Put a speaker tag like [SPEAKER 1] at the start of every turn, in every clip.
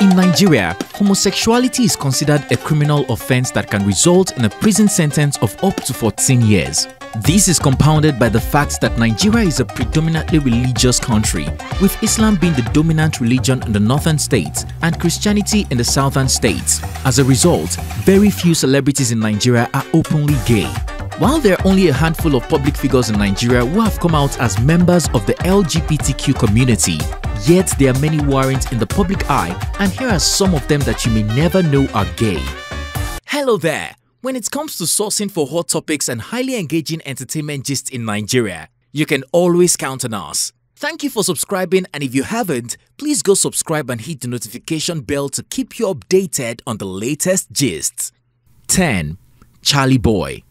[SPEAKER 1] In Nigeria, homosexuality is considered a criminal offense that can result in a prison sentence of up to 14 years. This is compounded by the fact that Nigeria is a predominantly religious country, with Islam being the dominant religion in the northern states and Christianity in the southern states. As a result, very few celebrities in Nigeria are openly gay. While there are only a handful of public figures in Nigeria who have come out as members of the LGBTQ community, yet there are many aren't in the public eye and here are some of them that you may never know are gay. Hello there! When it comes to sourcing for hot topics and highly engaging entertainment gist in Nigeria, you can always count on us. Thank you for subscribing and if you haven't, please go subscribe and hit the notification bell to keep you updated on the latest gists. 10. Charly Boy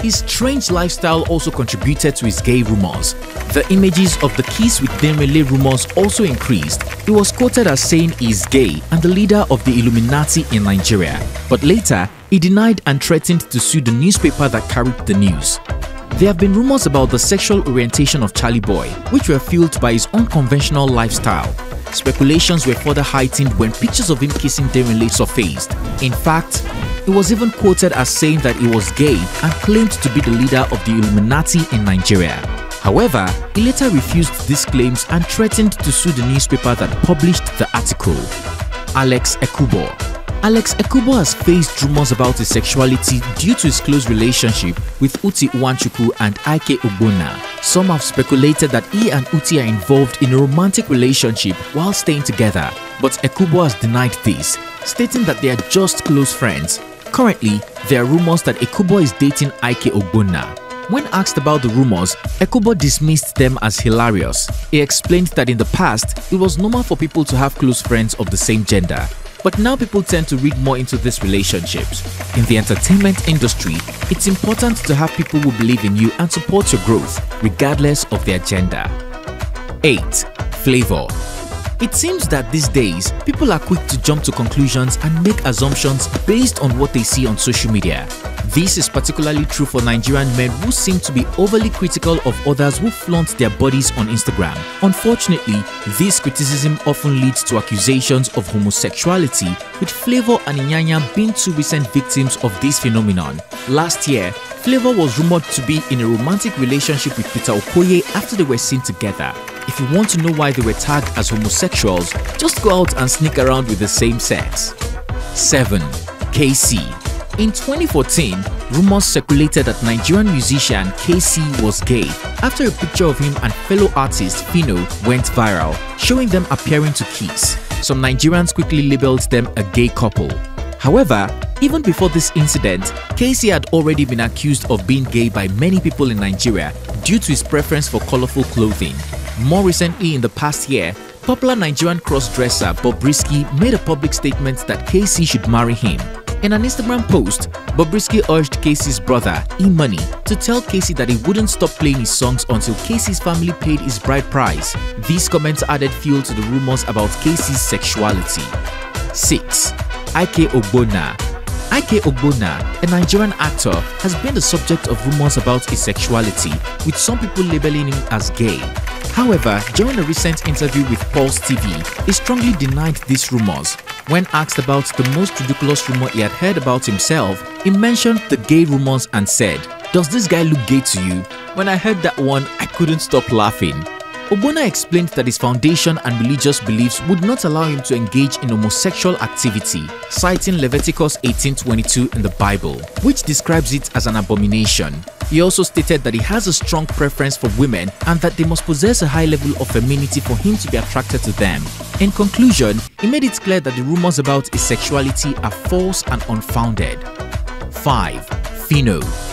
[SPEAKER 1] his strange lifestyle also contributed to his gay rumors. The images of the kiss with Denrele rumors also increased. He was quoted as saying he's gay and the leader of the Illuminati in Nigeria. But later, he denied and threatened to sue the newspaper that carried the news. There have been rumors about the sexual orientation of Charly Boy, which were fueled by his unconventional lifestyle. Speculations were further heightened when pictures of him kissing Denrele surfaced. In fact, he was even quoted as saying that he was gay and claimed to be the leader of the Illuminati in Nigeria. However, he later refused these claims and threatened to sue the newspaper that published the article. Alex Ekubo Alex Ekubo has faced rumors about his sexuality due to his close relationship with Uti Nwachukwu and IK Ogbonna. Some have speculated that he and Uti are involved in a romantic relationship while staying together, but Ekubo has denied this, stating that they are just close friends Currently, there are rumors that Ekubo is dating IK Ogbonna. When asked about the rumors, Ekubo dismissed them as hilarious. He explained that in the past, it was normal for people to have close friends of the same gender. But now people tend to read more into these relationships. In the entertainment industry, it's important to have people who believe in you and support your growth, regardless of their gender. 8. Flavour it seems that these days, people are quick to jump to conclusions and make assumptions based on what they see on social media. This is particularly true for Nigerian men who seem to be overly critical of others who flaunt their bodies on Instagram. Unfortunately, this criticism often leads to accusations of homosexuality, with Flavour and Iyanya being two recent victims of this phenomenon. Last year, Flavour was rumored to be in a romantic relationship with Peter Okoye after they were seen together. If you want to know why they were tagged as homosexuals, just go out and sneak around with the same sex. 7. KCee in 2014, rumors circulated that Nigerian musician KCee was gay after a picture of him and fellow artist Phyno went viral, showing them appearing to kiss. Some Nigerians quickly labeled them a gay couple. However, even before this incident, KCee had already been accused of being gay by many people in Nigeria due to his preference for colorful clothing. More recently in the past year, popular Nigerian cross-dresser Bobrisky made a public statement that KCee should marry him. In an Instagram post, Bobrisky urged KCee's brother, E-Money, to tell KCee that he wouldn't stop playing his songs until KCee's family paid his bride price. These comments added fuel to the rumors about KCee's sexuality. 6. IK Ogbonna IK Ogbonna, a Nigerian actor, has been the subject of rumors about his sexuality, with some people labeling him as gay. However, during a recent interview with Pulse TV, he strongly denied these rumors. When asked about the most ridiculous rumor he had heard about himself, he mentioned the gay rumors and said, Does this guy look gay to you? When I heard that one, I couldn't stop laughing. Ogbonna explained that his foundation and religious beliefs would not allow him to engage in homosexual activity, citing Leviticus 18:22 in the Bible, which describes it as an abomination. He also stated that he has a strong preference for women and that they must possess a high level of femininity for him to be attracted to them. In conclusion, he made it clear that the rumors about his sexuality are false and unfounded. 5. Phyno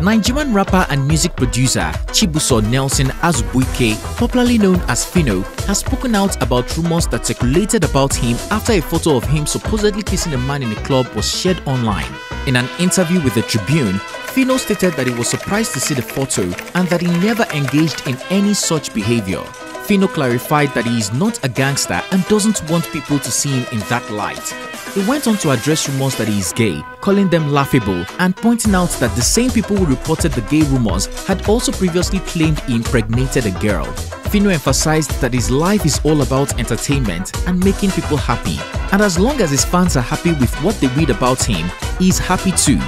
[SPEAKER 1] Nigerian rapper and music producer Chibuzo Nelson Azubuike, popularly known as Phyno, has spoken out about rumors that circulated about him after a photo of him supposedly kissing a man in a club was shared online. In an interview with the Tribune, Phyno stated that he was surprised to see the photo and that he never engaged in any such behavior. Phyno clarified that he is not a gangster and doesn't want people to see him in that light. He went on to address rumors that he is gay, calling them laughable and pointing out that the same people who reported the gay rumors had also previously claimed he impregnated a girl. Phyno emphasized that his life is all about entertainment and making people happy. And as long as his fans are happy with what they read about him, he is happy too.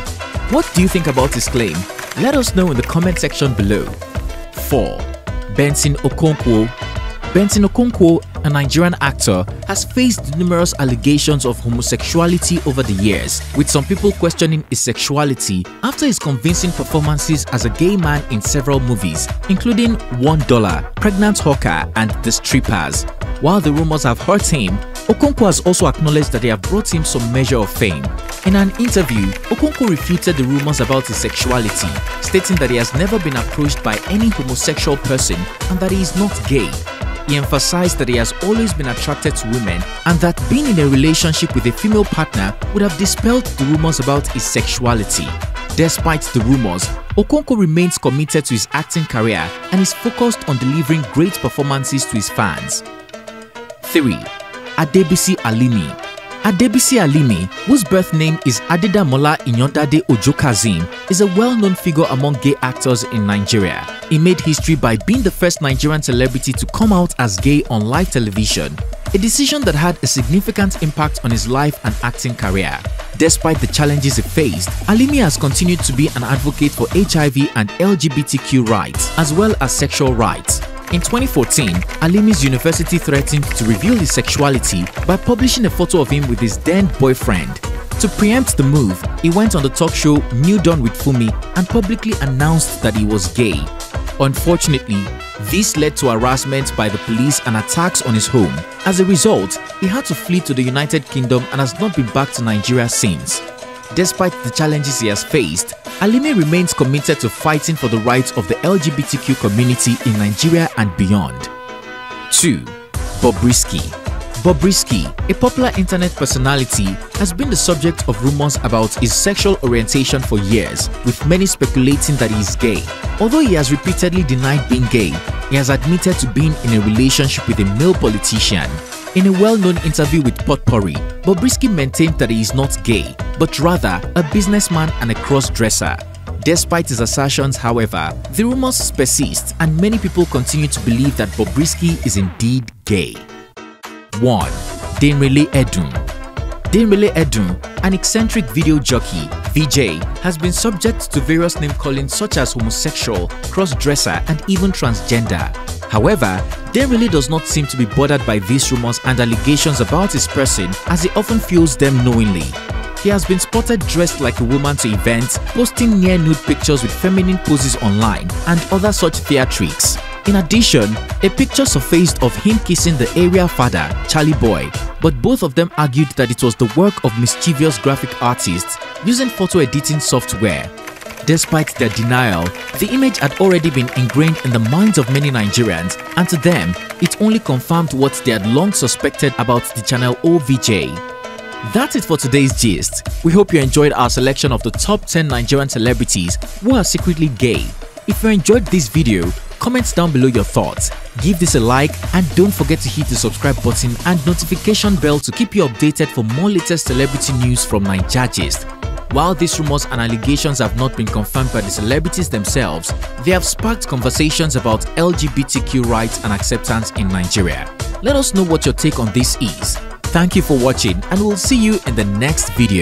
[SPEAKER 1] What do you think about his claim? Let us know in the comment section below. 4. Benson Okonkwo Benson Okonkwo, a Nigerian actor, has faced numerous allegations of homosexuality over the years, with some people questioning his sexuality after his convincing performances as a gay man in several movies, including One Dollar, Pregnant Hawker, and The Strippers. While the rumors have hurt him, Okonkwo has also acknowledged that they have brought him some measure of fame. In an interview, Okonkwo refuted the rumors about his sexuality, stating that he has never been approached by any homosexual person and that he is not gay. He emphasized that he has always been attracted to women and that being in a relationship with a female partner would have dispelled the rumors about his sexuality. Despite the rumors, Okonkwo remains committed to his acting career and is focused on delivering great performances to his fans. 3. Adebisi Alimi Adebisi Alimi, whose birth name is Adedamola Inyondade Ojokazim, is a well-known figure among gay actors in Nigeria. He made history by being the first Nigerian celebrity to come out as gay on live television, a decision that had a significant impact on his life and acting career. Despite the challenges he faced, Alimi has continued to be an advocate for HIV and LGBTQ rights, as well as sexual rights. In 2014, Alimi's university threatened to reveal his sexuality by publishing a photo of him with his then boyfriend. To preempt the move, he went on the talk show New Dawn with Funmi and publicly announced that he was gay. Unfortunately, this led to harassment by the police and attacks on his home. As a result, he had to flee to the United Kingdom and has not been back to Nigeria since. Despite the challenges he has faced, Alimi remains committed to fighting for the rights of the LGBTQ community in Nigeria and beyond. 2. Bobrisky Bobrisky, a popular internet personality, has been the subject of rumors about his sexual orientation for years, with many speculating that he is gay. Although he has repeatedly denied being gay, he has admitted to being in a relationship with a male politician. In a well-known interview with Potpourri, Bobrisky maintained that he is not gay, but rather a businessman and a cross-dresser. Despite his assertions, however, the rumors persist and many people continue to believe that Bobrisky is indeed gay. 1. Denrele Edun Denrele Edun, an eccentric video jockey, VJ, has been subject to various name callings such as homosexual, cross-dresser and even transgender. However, Denrele does not seem to be bothered by these rumors and allegations about his person as he often feels them knowingly. He has been spotted dressed like a woman to events, posting near nude pictures with feminine poses online, and other such theatrics. In addition, a picture surfaced of him kissing the area father, Charly Boy, but both of them argued that it was the work of mischievous graphic artists using photo editing software. Despite their denial, the image had already been ingrained in the minds of many Nigerians and to them, it only confirmed what they had long suspected about the Channel O VJ. That's it for today's gist. We hope you enjoyed our selection of the top 10 Nigerian celebrities who are secretly gay. If you enjoyed this video, Comment down below your thoughts, give this a like and don't forget to hit the subscribe button and notification bell to keep you updated for more latest celebrity news from Gist. While these rumors and allegations have not been confirmed by the celebrities themselves, they have sparked conversations about LGBTQ rights and acceptance in Nigeria. Let us know what your take on this is. Thank you for watching and we'll see you in the next video.